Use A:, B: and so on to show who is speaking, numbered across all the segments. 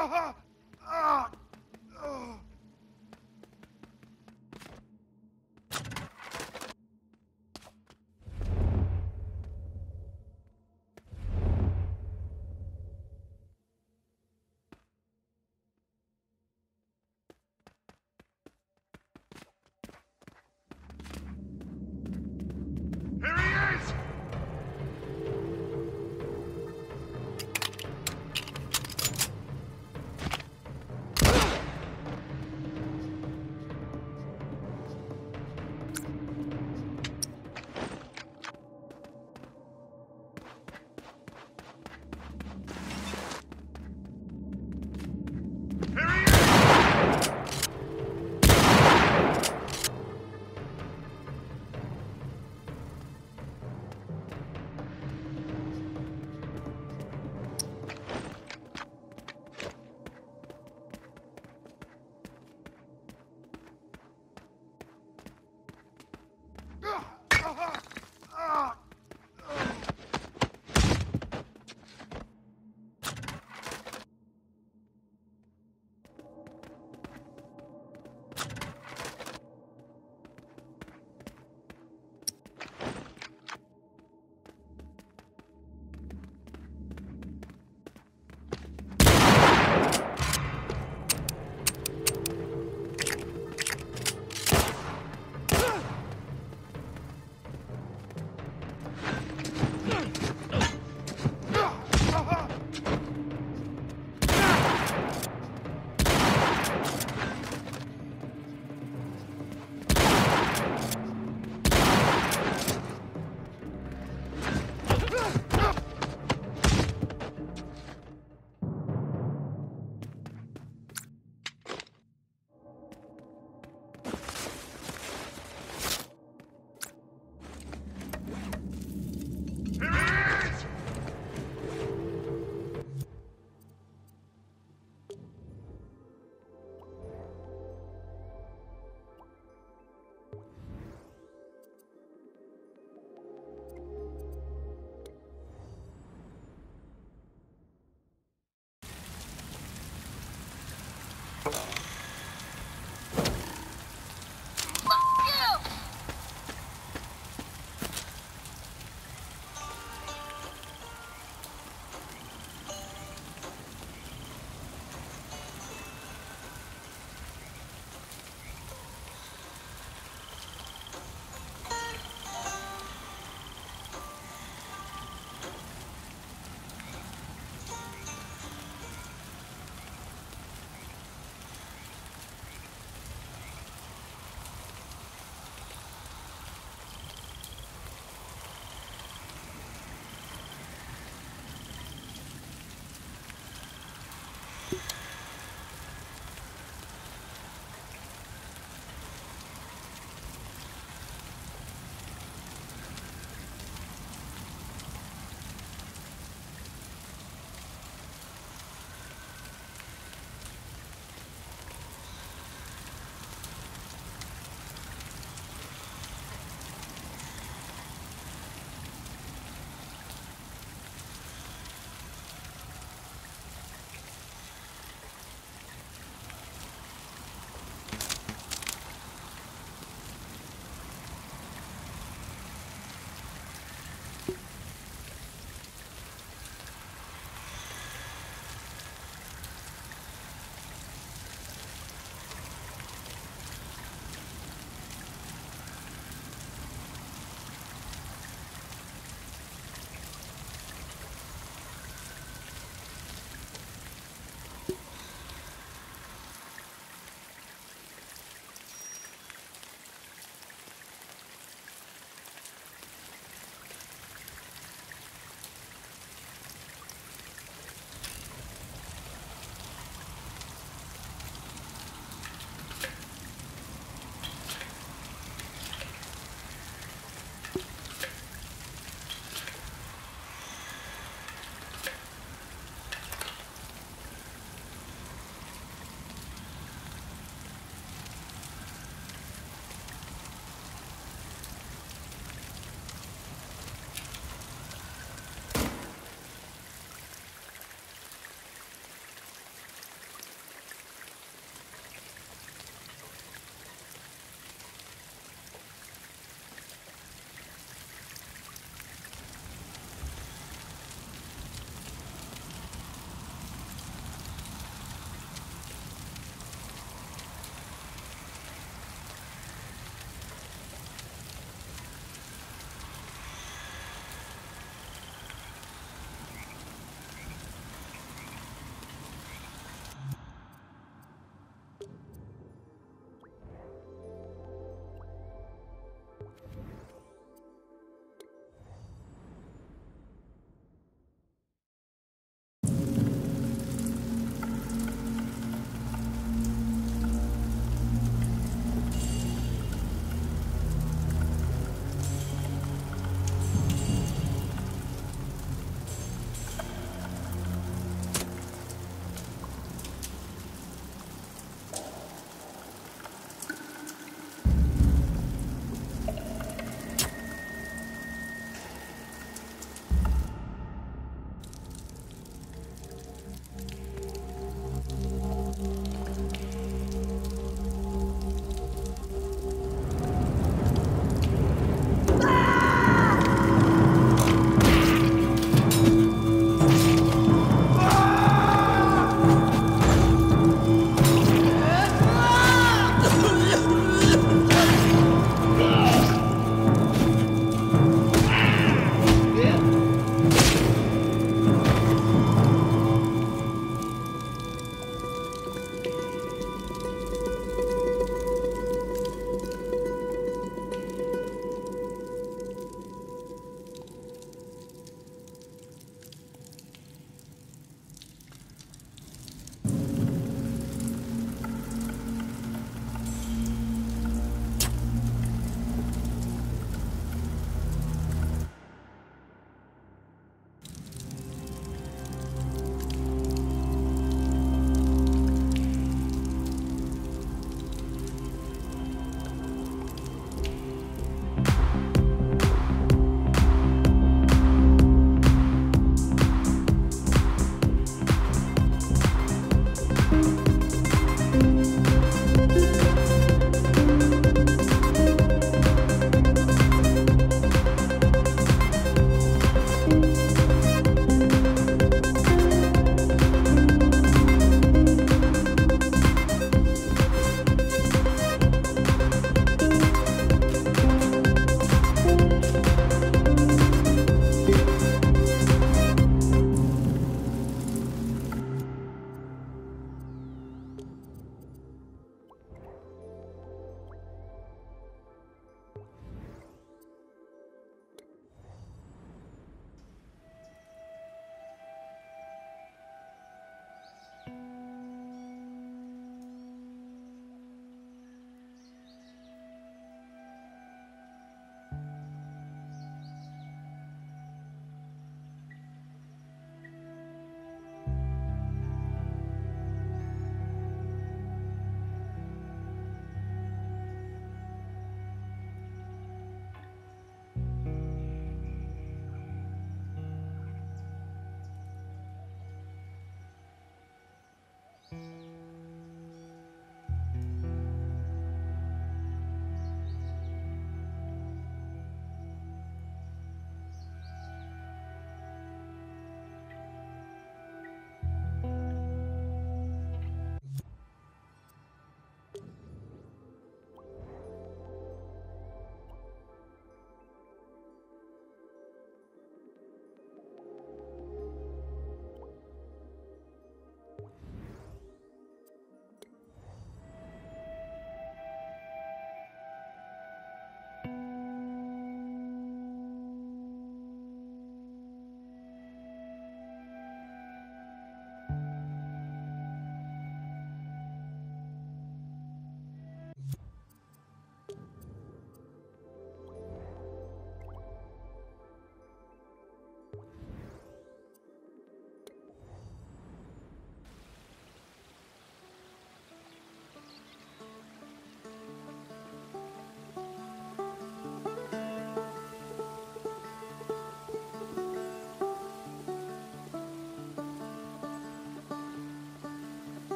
A: Ah!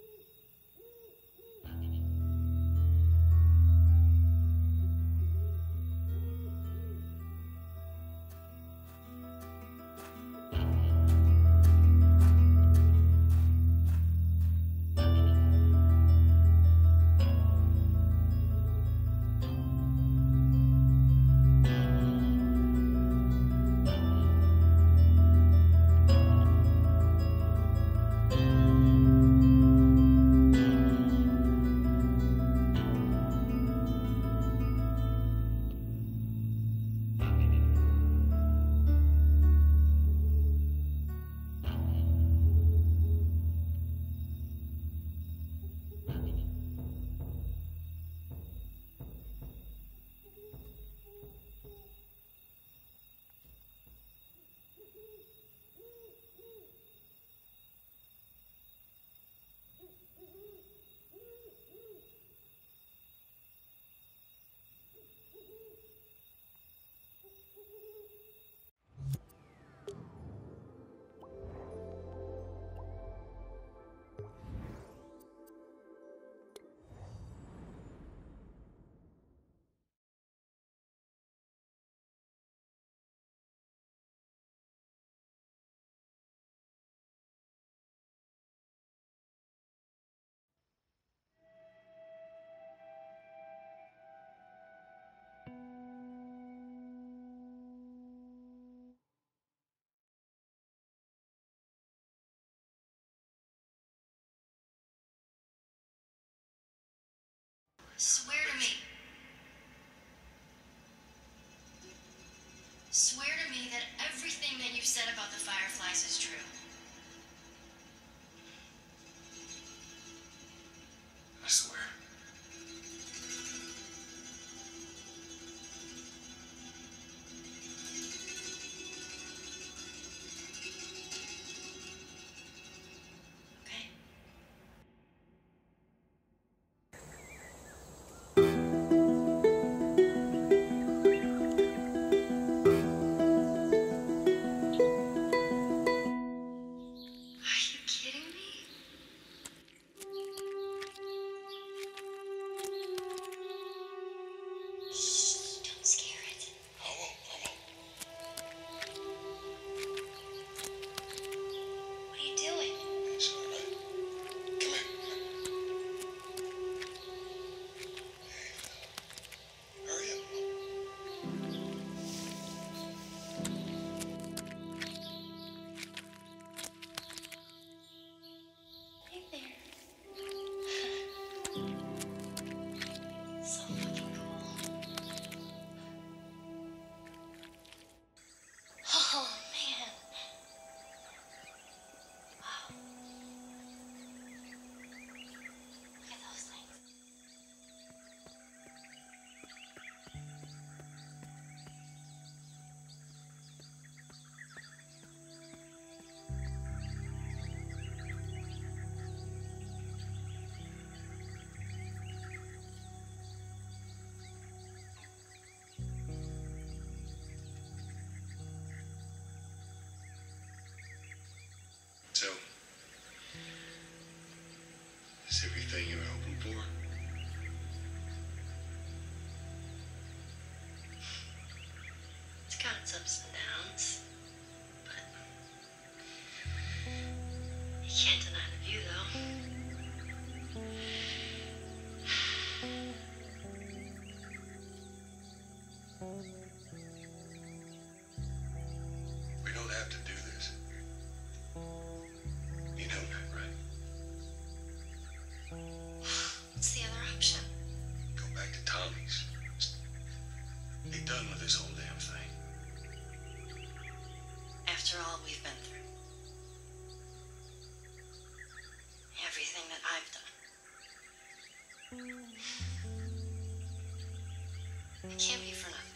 A: Woo! Hehehehe
B: Swear to me. ups and downs. It can't
A: be
B: for nothing.